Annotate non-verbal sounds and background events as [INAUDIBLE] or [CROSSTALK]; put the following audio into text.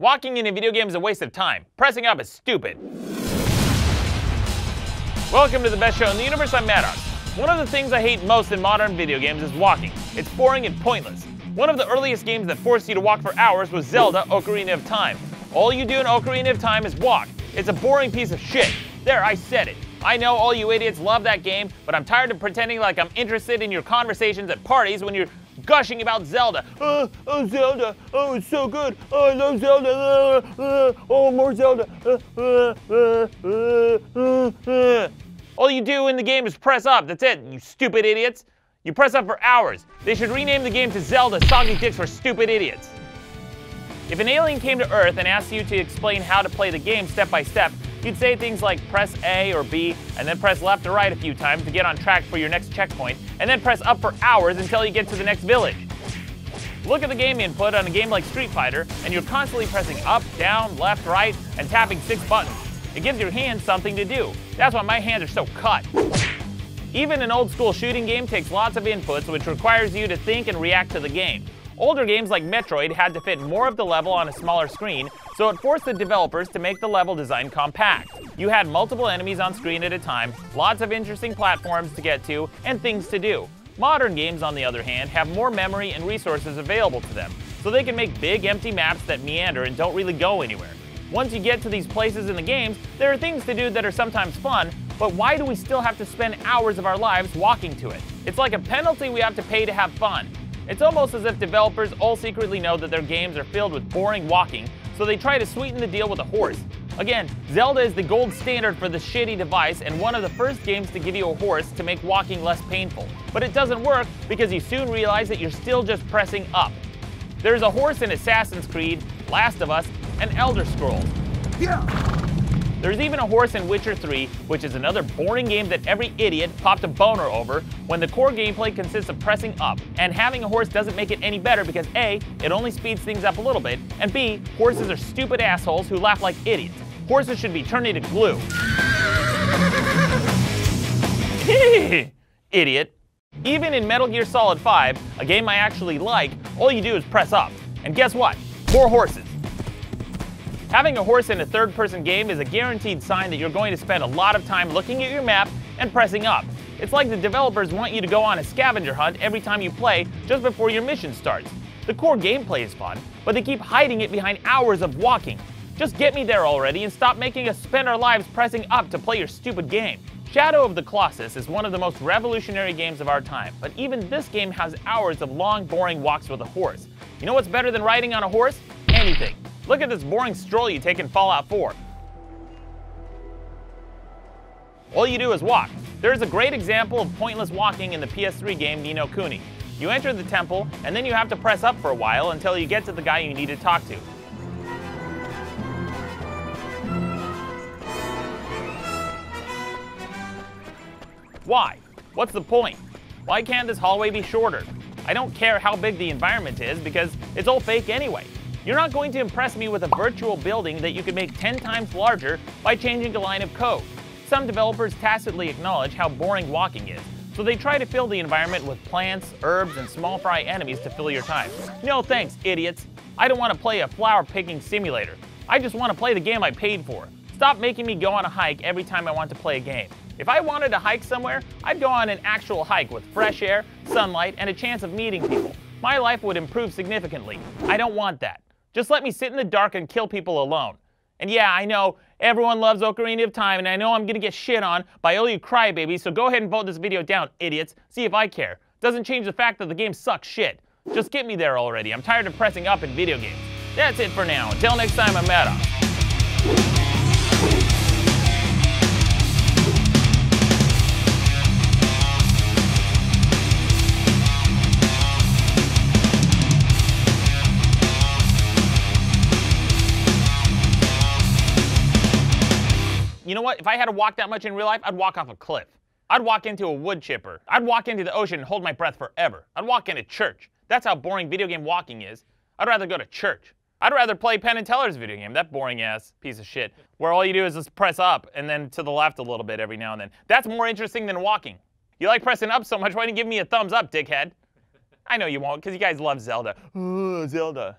Walking in a video game is a waste of time. Pressing up is stupid. Welcome to the best show in the universe, I'm Maddox. One of the things I hate most in modern video games is walking. It's boring and pointless. One of the earliest games that forced you to walk for hours was Zelda Ocarina of Time. All you do in Ocarina of Time is walk. It's a boring piece of shit. There, I said it. I know all you idiots love that game, but I'm tired of pretending like I'm interested in your conversations at parties when you're gushing about Zelda. Oh, Zelda. Oh, it's so good. Oh, I love Zelda. Uh, uh, oh, more Zelda. Uh, All you do in the game is press up. That's it, you stupid idiots. You press up for hours. They should rename the game to Zelda Soggy Dicks for Stupid Idiots. If an alien came to Earth and asked you to explain how to play the game step by step, you'd say things like press A or B, and then press left or right a few times to get on track for your next checkpoint, and then press up for hours until you get to the next village. Look at the game input on a game like Street Fighter, and you're constantly pressing up, down, left, right, and tapping six buttons. It gives your hands something to do. That's why my hands are so cut. Even an old school shooting game takes lots of inputs, which requires you to think and react to the game. Older games like Metroid had to fit more of the level on a smaller screen, so it forced the developers to make the level design compact. You had multiple enemies on screen at a time, lots of interesting platforms to get to, and things to do. Modern games, on the other hand, have more memory and resources available to them, so they can make big empty maps that meander and don't really go anywhere. Once you get to these places in the games, there are things to do that are sometimes fun, but why do we still have to spend hours of our lives walking to it? It's like a penalty we have to pay to have fun. It's almost as if developers all secretly know that their games are filled with boring walking, so they try to sweeten the deal with a horse. Again, Zelda is the gold standard for this shitty device and one of the first games to give you a horse to make walking less painful. But it doesn't work because you soon realize that you're still just pressing up. There's a horse in Assassin's Creed, Last of Us, and Elder Scrolls. Yeah. There's even a horse in Witcher 3, which is another boring game that every idiot popped a boner over when the core gameplay consists of pressing up. And having a horse doesn't make it any better because A, it only speeds things up a little bit, and B, horses are stupid assholes who laugh like idiots. Horses should be turned into glue. [LAUGHS] Idiot. Even in Metal Gear Solid 5, a game I actually like, all you do is press up. And guess what? More horses. Having a horse in a third person game is a guaranteed sign that you're going to spend a lot of time looking at your map and pressing up. It's like the developers want you to go on a scavenger hunt every time you play just before your mission starts. The core gameplay is fun, but they keep hiding it behind hours of walking. Just get me there already and stop making us spend our lives pressing up to play your stupid game. Shadow of the Colossus is one of the most revolutionary games of our time, but even this game has hours of long, boring walks with a horse. You know what's better than riding on a horse? Anything. Look at this boring stroll you take in Fallout 4. All you do is walk. There's a great example of pointless walking in the PS3 game Ni no Kuni. You enter the temple, and then you have to press up for a while until you get to the guy you need to talk to. Why? What's the point? Why can't this hallway be shorter? I don't care how big the environment is because it's all fake anyway. You're not going to impress me with a virtual building that you could make 10 times larger by changing a line of code. Some developers tacitly acknowledge how boring walking is, so they try to fill the environment with plants, herbs, and small fry enemies to fill your time. No thanks, idiots. I don't want to play a flower picking simulator. I just want to play the game I paid for. Stop making me go on a hike every time I want to play a game. If I wanted to hike somewhere, I'd go on an actual hike with fresh air, sunlight, and a chance of meeting people. My life would improve significantly. I don't want that. Just let me sit in the dark and kill people alone. And yeah, I know everyone loves Ocarina of Time, and I know I'm gonna get shit on by all you crybabies, so go ahead and vote this video down, idiots. See if I care. Doesn't change the fact that the game sucks shit. Just get me there already. I'm tired of pressing up in video games. That's it for now. Until next time, I'm Maddox. You know what? If I had to walk that much in real life, I'd walk off a cliff. I'd walk into a wood chipper. I'd walk into the ocean and hold my breath forever. I'd walk into church. That's how boring video game walking is. I'd rather go to church. I'd rather play Penn and Teller's video game, that boring ass piece of shit, where all you do is just press up and then to the left a little bit every now and then. That's more interesting than walking. You like pressing up so much, why don't you give me a thumbs up, dickhead? I know you won't, because you guys love Zelda. Oh, Zelda.